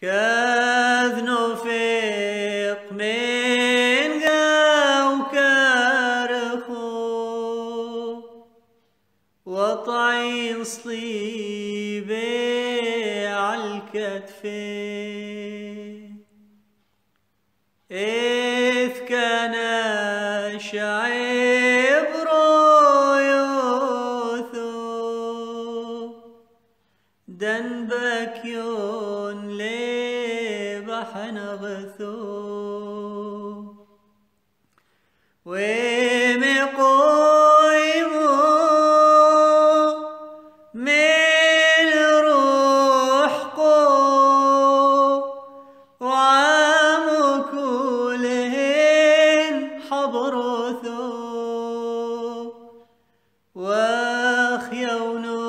كذ فيق من قاو كارخو وطعين صليبي عالكتفين إذ كان شعيب رويوثو دنبك يون لي بحن غثو ومقويمو من روح قو. وعام كلهن حبرثو واخيونو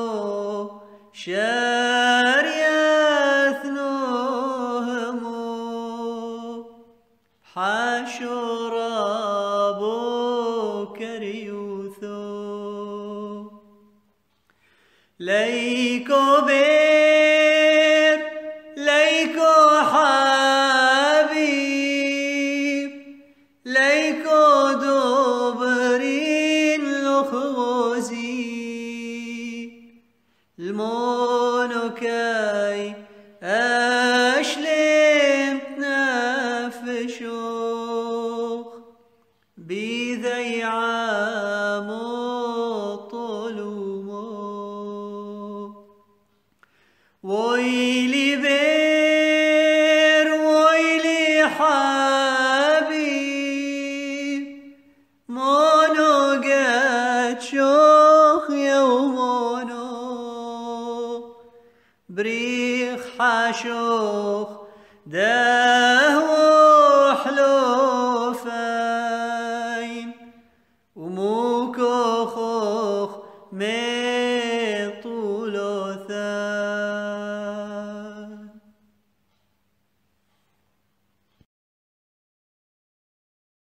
شارياثنوهمو حشرابو كريوثو ليكو بير ليكو حبيب ليكو دوبرين لخوزي المونوكاي عامو طلومو ويلي بير ويلي حبيب مونو قد شوخ يومونو بريخ حشوخ دهو وثاق